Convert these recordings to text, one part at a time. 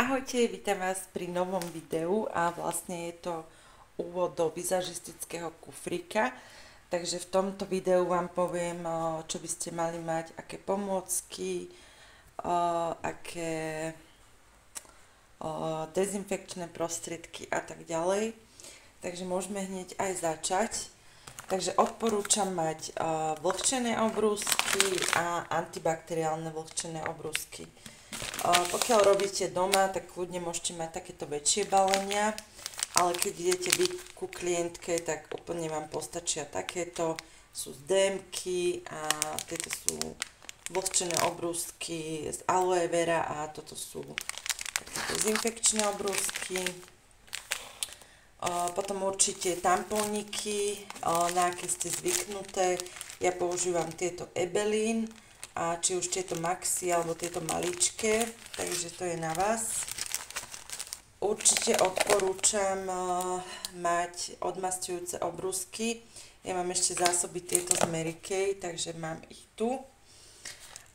Ahojte, vítam vás pri novom videu a vlastne je to úvod do vizažistického kufrika. Takže v tomto videu vám poviem, čo by ste mali mať, aké pomôcky, aké dezinfekčné prostriedky a tak ďalej. Takže môžeme hneď aj začať. Takže odporúčam mať vlhčené obrúsky a antibakteriálne vlhčené obrúsky. Pokiaľ robíte doma, tak kľudne môžete mať takéto väčšie balenia, ale keď idete byť ku klientke, tak úplne vám postačia takéto. Sú z DMky a tieto sú vlhčené obrúsky z aloe vera a toto sú dezinfekčné obrúsky. Potom určite tampóniky, na aké ste zvyknuté. Ja používam tieto Ebelín a či už tieto maxi alebo tieto maličké, takže to je na vás. Určite odporúčam uh, mať odmastujúce obrusky. Ja mám ešte zásoby tieto z Mary Kay, takže mám ich tu.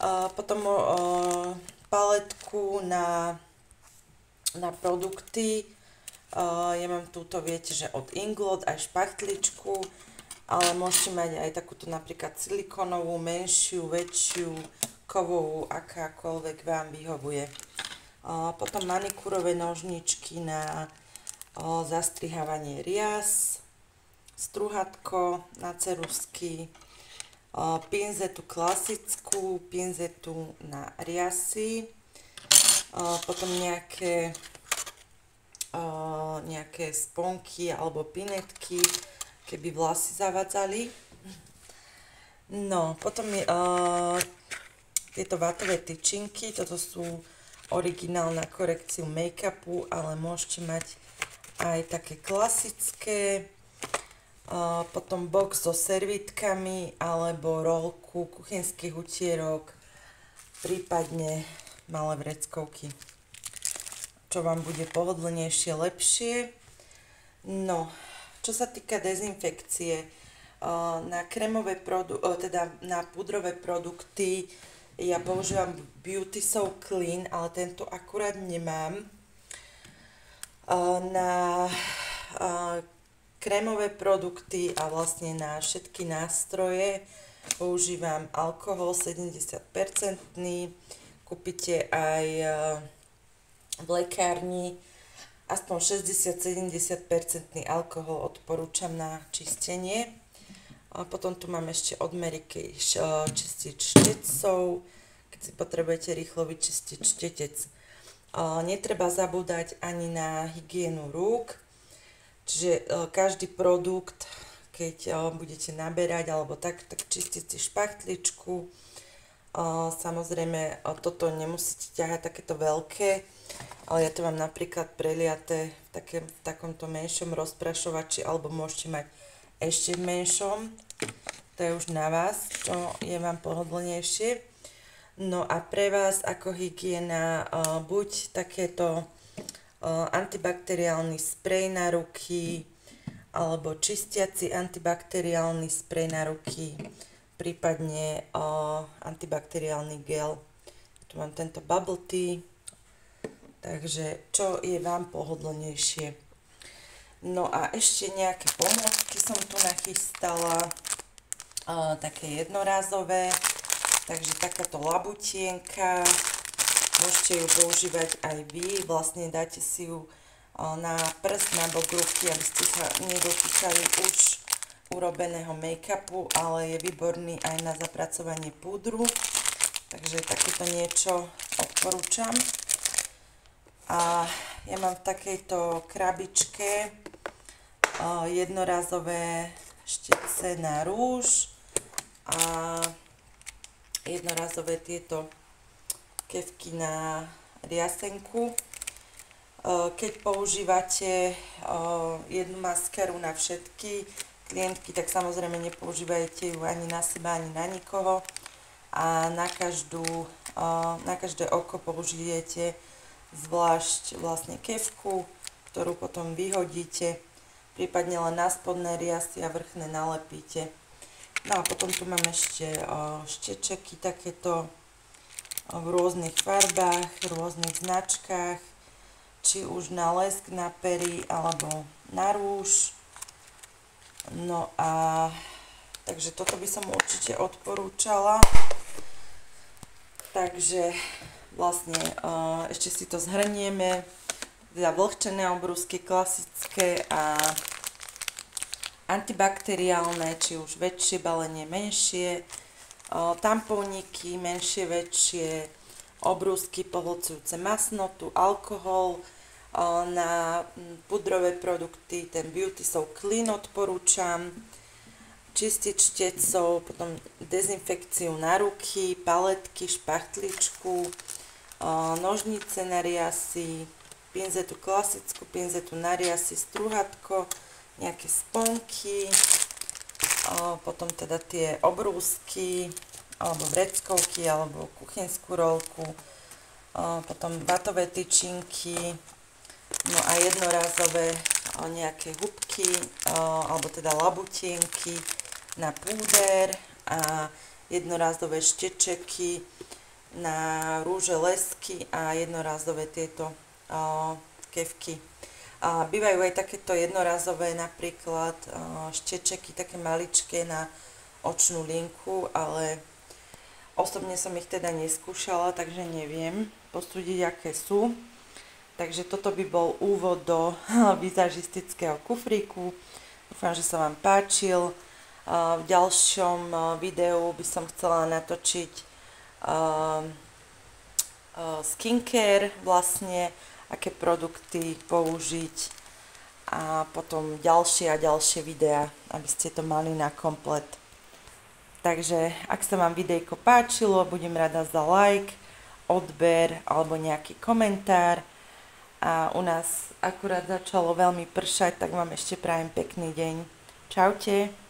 Uh, potom uh, paletku na, na produkty. Ja mám túto, viete, že od Inglot aj špachtličku ale môžete mať aj takúto napríklad silikonovú, menšiu, väčšiu, kovovú, akákoľvek vám vyhovuje. Potom manikúrové nožničky na zastrihávanie rias, struhatko na cerusky, pinzetu klasickú, pinzetu na riasy, potom nejaké, nejaké sponky alebo pinetky, keby vlasy zavadzali. No, potom uh, tieto vatové tyčinky, toto sú originál na korekciu make-upu, ale môžete mať aj také klasické, uh, potom box so servitkami alebo rolku kuchynských utierok, prípadne malé vreckovky, čo vám bude pohodlnejšie, lepšie. No, čo sa týka dezinfekcie, na krémové produ- teda na pudrové produkty ja používam Beauty So Clean, ale tento akurát nemám. Na krémové produkty a vlastne na všetky nástroje používam alkohol 70%. Kúpite aj v lekárni aspoň 60-70% alkohol odporúčam na čistenie. A potom tu mám ešte od Meriky čistič štetcov, keď si potrebujete rýchlo vyčistiť štetec. Netreba zabúdať ani na hygienu rúk, čiže každý produkt, keď budete naberať alebo tak, tak čistiť si špachtličku. Samozrejme, toto nemusíte ťahať takéto veľké, ale ja to mám napríklad preliaté v, také, v takomto menšom rozprašovači, alebo môžete mať ešte v menšom. To je už na vás, čo je vám pohodlnejšie. No a pre vás ako hygiena uh, buď takéto uh, antibakteriálny sprej na ruky, alebo čistiaci antibakteriálny sprej na ruky, prípadne uh, antibakteriálny gel. Tu mám tento bubble tea, Takže čo je vám pohodlnejšie. No a ešte nejaké pomôcky som tu nachystala, uh, také jednorázové, takže takáto labutienka, môžete ju používať aj vy, vlastne dáte si ju na prst, na bok ruky, aby ste sa nedotýkali už urobeného make-upu, ale je výborný aj na zapracovanie púdru, takže takéto niečo odporúčam. A ja mám v takejto krabičke jednorazové štece na rúž a jednorazové tieto kevky na riasenku. Keď používate jednu maskeru na všetky klientky, tak samozrejme nepoužívajte ju ani na seba, ani na nikoho. A na každé oko použijete zvlášť vlastne kevku, ktorú potom vyhodíte, prípadne len na spodné riasy a vrchné nalepíte. No a potom tu mám ešte štečeky takéto v rôznych farbách, rôznych značkách. či už na lesk, na pery alebo na rúž. No a takže toto by som určite odporúčala. Takže vlastne uh, ešte si to zhrnieme. Teda vlhčené obrúsky klasické a antibakteriálne, či už väčšie balenie, menšie, uh, tampóniky, menšie, väčšie, obrúsky pohlcujúce masnotu, alkohol, uh, na pudrové produkty, ten Beauty So Clean odporúčam, čistič štecov, potom dezinfekciu na ruky, paletky, špachtličku, nožnice na riasy, pinzetu klasickú, pinzetu na riasy, struhatko, nejaké sponky, potom teda tie obrúsky, alebo vreckovky, alebo kuchynskú rolku, potom vatové tyčinky, no a jednorázové nejaké hubky, alebo teda labutienky, na púder a jednorázové štečeky na rúže lesky a jednorázové tieto kevky. A bývajú aj takéto jednorázové napríklad štečeky, také maličké na očnú linku, ale osobne som ich teda neskúšala, takže neviem posúdiť, aké sú. Takže toto by bol úvod do vizažistického kufríku. Dúfam, že sa vám páčil. V ďalšom videu by som chcela natočiť skincare vlastne, aké produkty použiť a potom ďalšie a ďalšie videá, aby ste to mali na komplet. Takže ak sa vám videjko páčilo, budem rada za like, odber alebo nejaký komentár. A u nás akurát začalo veľmi pršať, tak vám ešte prajem pekný deň. Čaute.